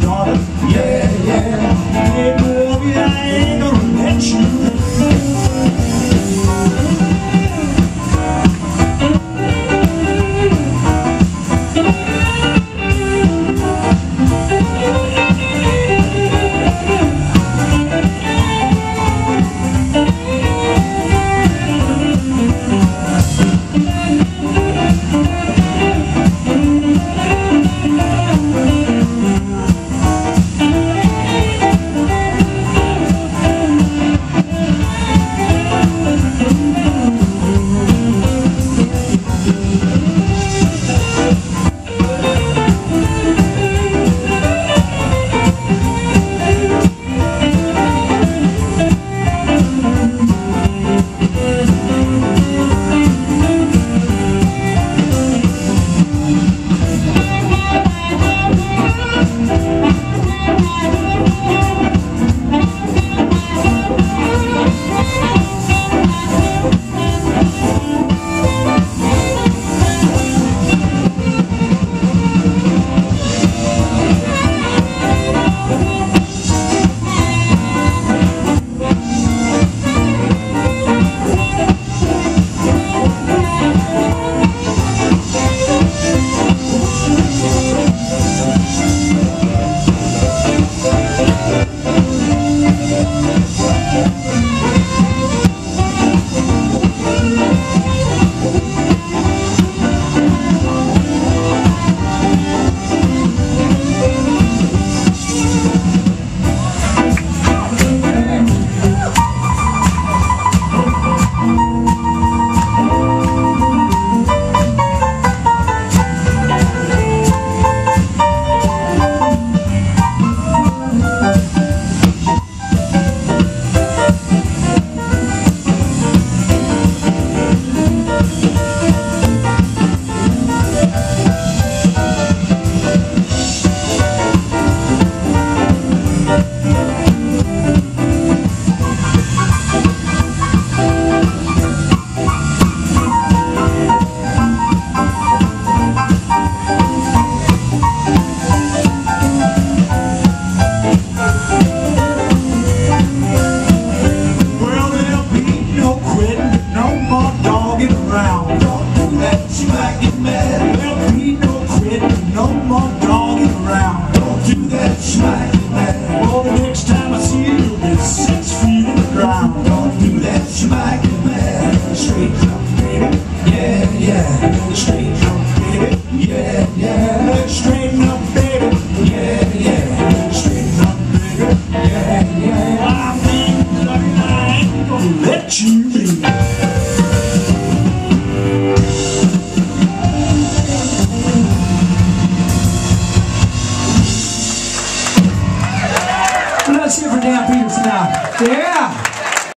daughter. Yeah. Don't do that, she might get mad. Don't no no more dogging around. Don't do that, she might get mad. The next time I see you, you'll be six feet in the ground. Don't do that, she might get mad. Baby, yeah, yeah. Baby, yeah, yeah. Up, baby, yeah, yeah. Up, baby, yeah, yeah. I gonna let you be. Yeah.